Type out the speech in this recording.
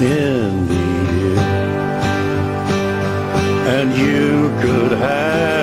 in the air. And you could have